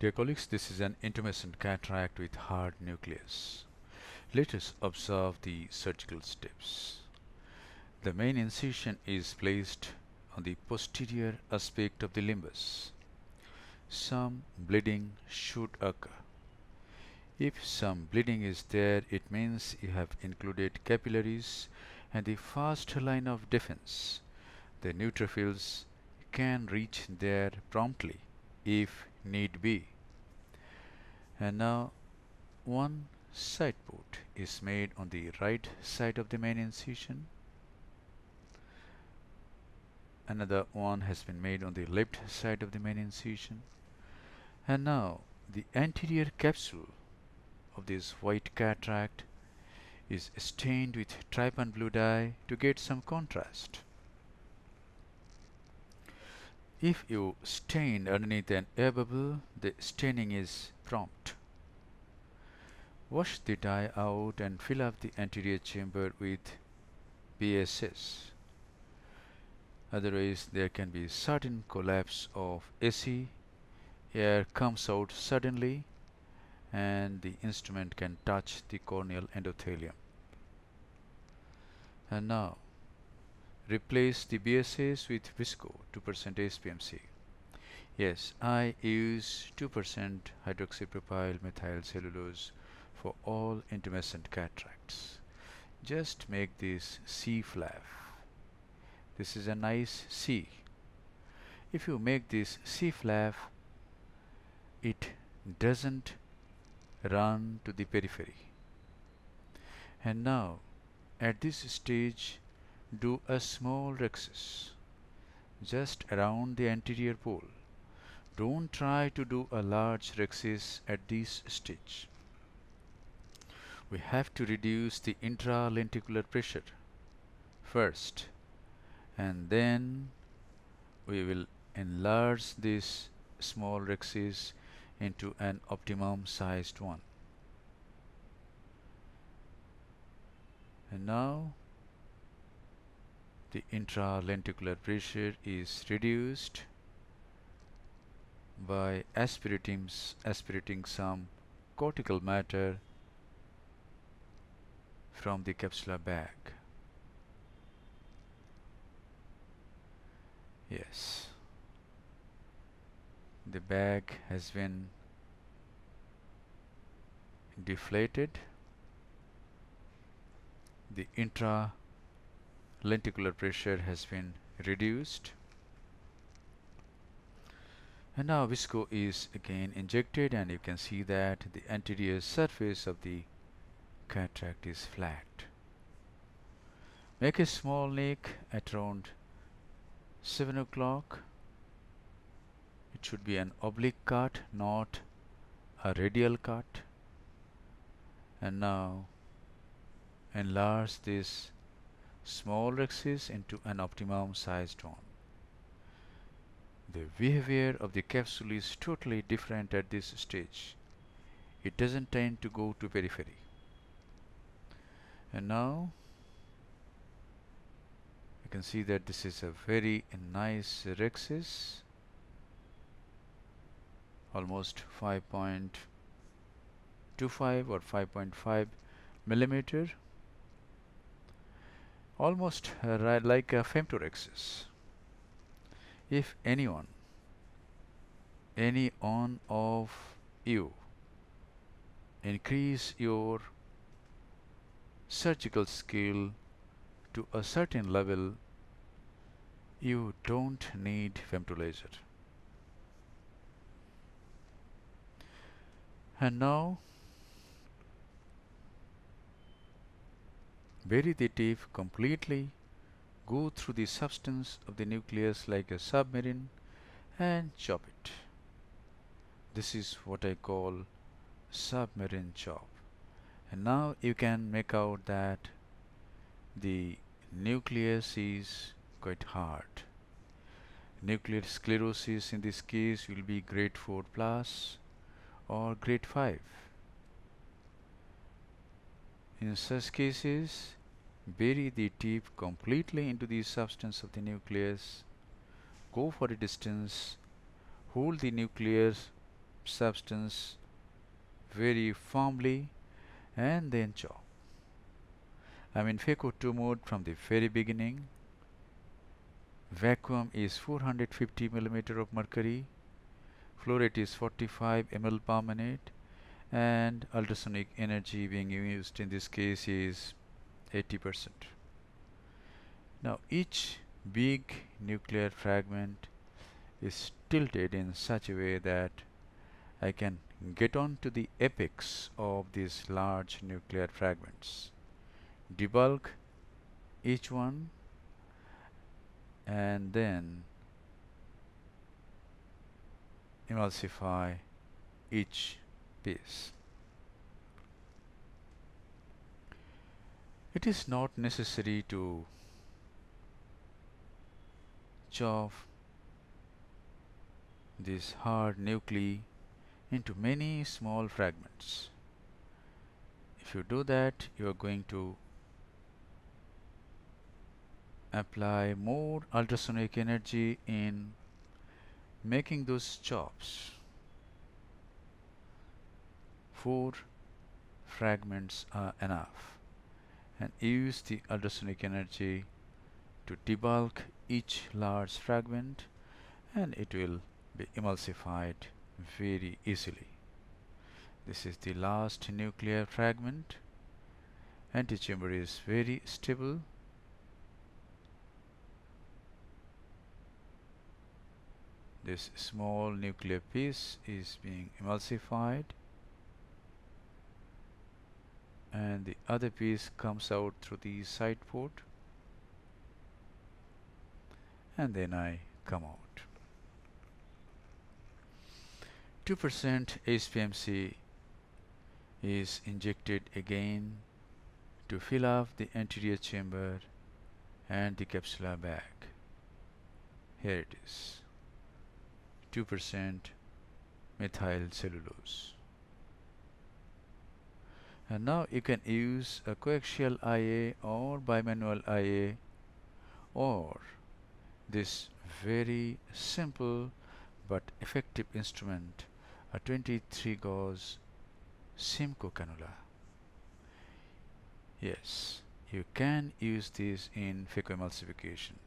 Dear colleagues, this is an intumescent cataract with hard nucleus. Let us observe the surgical steps. The main incision is placed on the posterior aspect of the limbus. Some bleeding should occur. If some bleeding is there, it means you have included capillaries and the first line of defense. The neutrophils can reach there promptly if need be. And now one side port is made on the right side of the main incision. Another one has been made on the left side of the main incision. And now the anterior capsule of this white cataract is stained with trypan blue dye to get some contrast. If you stain underneath an air bubble, the staining is prompt. Wash the dye out and fill up the anterior chamber with BSS. Otherwise, there can be sudden collapse of AC, air comes out suddenly and the instrument can touch the corneal endothelium. And now replace the BSS with Visco 2% HPMC. Yes, I use 2% hydroxypropyl methyl cellulose for all intumescent cataracts. Just make this C flap. This is a nice C. If you make this C flap, it doesn't run to the periphery. And now at this stage do a small rhexis just around the anterior pole. Don't try to do a large rhexis at this stage. We have to reduce the intralenticular pressure first and then we will enlarge this small rhexis into an optimum sized one. And now the intralenticular pressure is reduced by aspirating, aspirating some cortical matter from the capsular bag. Yes, the bag has been deflated. The intra lenticular pressure has been reduced. And now visco is again injected and you can see that the anterior surface of the cataract is flat. Make a small nick at around 7 o'clock. It should be an oblique cut not a radial cut. And now enlarge this small rhexis into an optimum sized one. The behavior of the capsule is totally different at this stage. It doesn't tend to go to periphery. And now you can see that this is a very nice rhexis almost 5.25 or 5.5 millimeter almost uh, like a femtorhexis. If anyone, any one of you increase your surgical skill to a certain level, you don't need femtolaser. And now bury the tip completely, go through the substance of the nucleus like a submarine and chop it. This is what I call submarine chop. And now you can make out that the nucleus is quite hard. Nuclear sclerosis in this case will be grade 4 plus or grade 5. In such cases, bury the tip completely into the substance of the nucleus, go for a distance, hold the nucleus substance very firmly and then chop. I'm in phaco 2 mode from the very beginning. Vacuum is 450 millimeter of mercury. Flow rate is 45 ml per minute and ultrasonic energy being used in this case is 80%. Now each big nuclear fragment is tilted in such a way that I can get on to the apex of these large nuclear fragments, debulk each one and then emulsify each piece. It is not necessary to chop this hard nuclei into many small fragments. If you do that, you are going to apply more ultrasonic energy in making those chops. Four fragments are enough and use the ultrasonic energy to debulk each large fragment and it will be emulsified very easily. This is the last nuclear fragment. Antechamber is very stable. This small nuclear piece is being emulsified and the other piece comes out through the side port and then I come out. 2% HPMC is injected again to fill up the anterior chamber and the capsular bag. Here it is 2% methyl cellulose. And now you can use a coaxial IA or bimanual IA or this very simple but effective instrument a 23 gauge Simcoe cannula. Yes, you can use this in phacoemulsification.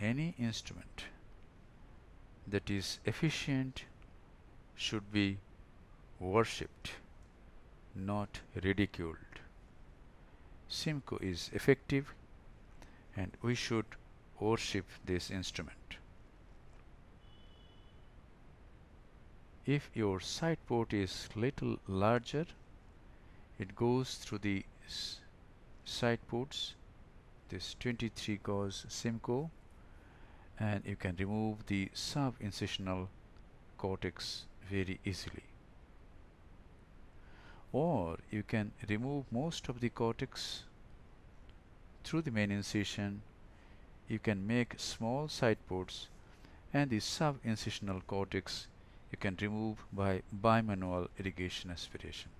Any instrument that is efficient should be worshipped, not ridiculed. Simcoe is effective and we should worship this instrument. if your side port is little larger it goes through the side ports this 23 gauge Simcoe and you can remove the sub-incisional cortex very easily or you can remove most of the cortex through the main incision you can make small side ports and the sub-incisional cortex you can remove by bimanual irrigation aspiration.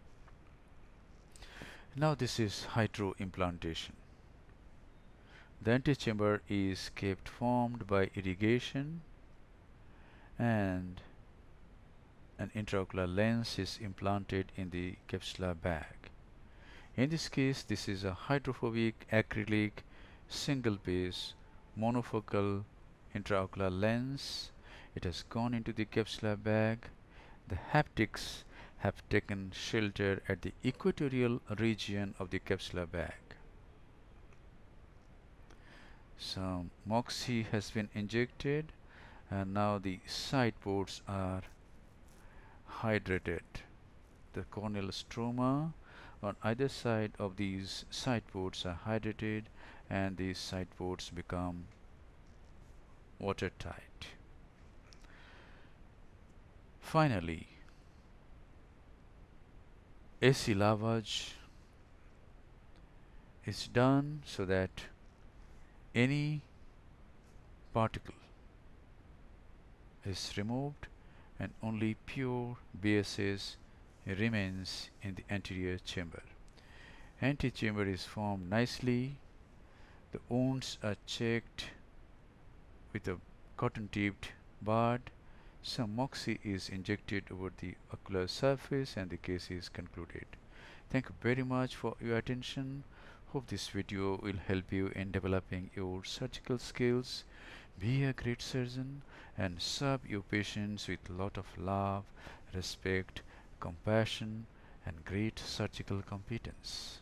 Now this is hydroimplantation. The antechamber is kept formed by irrigation and an intraocular lens is implanted in the capsular bag. In this case, this is a hydrophobic acrylic single piece monofocal intraocular lens it has gone into the capsular bag. The haptics have taken shelter at the equatorial region of the capsular bag. Some moxie has been injected and now the side ports are hydrated. The corneal stroma on either side of these side ports are hydrated and these side ports become watertight. Finally, AC lavage is done so that any particle is removed and only pure BSS remains in the anterior chamber. Antechamber is formed nicely. The wounds are checked with a cotton tipped bud some moxie is injected over the ocular surface and the case is concluded. Thank you very much for your attention. Hope this video will help you in developing your surgical skills. Be a great surgeon and serve your patients with lot of love, respect, compassion and great surgical competence.